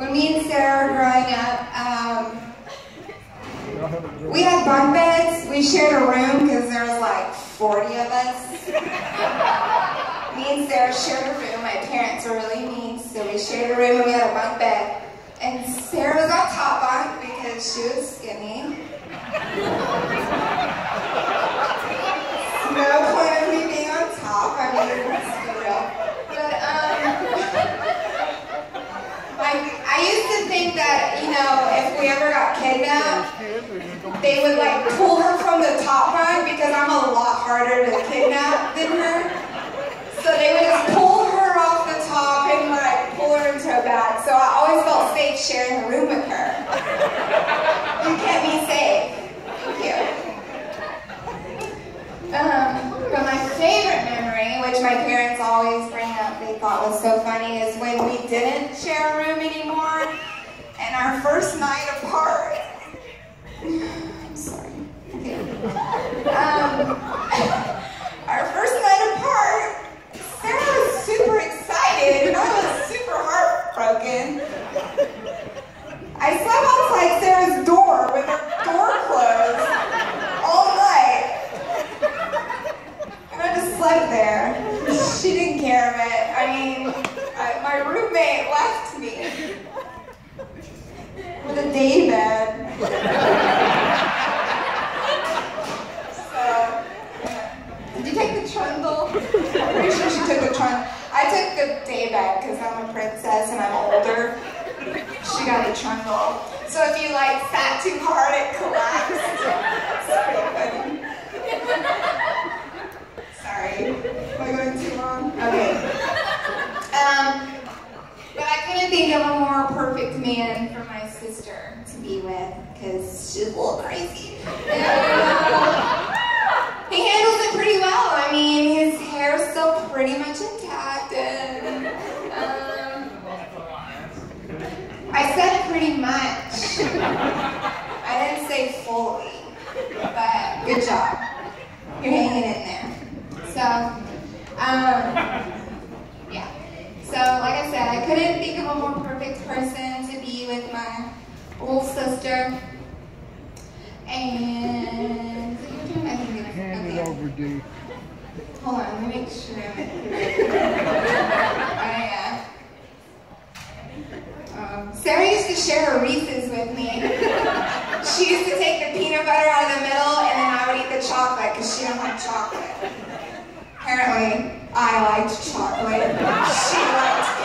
when me and Sarah were growing up, um, we had bunk beds. We shared a room because there was like 40 of us. me and Sarah shared a room. My parents were really mean, so we shared a room and we had a bunk bed. And Sarah was on top bunk because she was skinny. no point of me being on top. I mean, let's be real. But um, I I used to think that you know if we ever got kidnapped, they would like pull her from the top bunk because I'm a lot harder to kidnap than her. So they would just pull her off the top and like pull her into a bag. So I always felt safe sharing a room with her. You kept me safe. Thank you. Um, but my favorite memory, which my parents always bring up, they thought was so funny, is when we didn't share a room anymore, and our first night apart. I'm sorry. Okay. Um, our first night apart, Sarah was super excited, and I was super heartbroken. I slept outside Sarah's door with her door closed all night. And I just slept there. She didn't care of it. I mean, I, my roommate left me with a day bed. So, did you take the trundle? I'm pretty sure she took the trundle. I took the day bed because I'm a princess and I'm older. She got the trundle. So if you like sat too hard, it collapsed. Sorry. Am I going too long? Okay. Um, but I couldn't think of a more perfect man for my with because she's a little crazy. He handles it pretty well. I mean, his hair's still pretty much intact and um, I said pretty much. I didn't say fully, but good job. You're hanging in there. So, um, yeah. So, like I said, I couldn't think of a more perfect person little sister. And is it your turn? I think it's Hand it over, D. Hold on, let me make sure uh, um, Sarah used to share her Reese's with me. She used to take the peanut butter out of the middle and then I would eat the chocolate because she didn't like chocolate. Apparently, I liked chocolate. She liked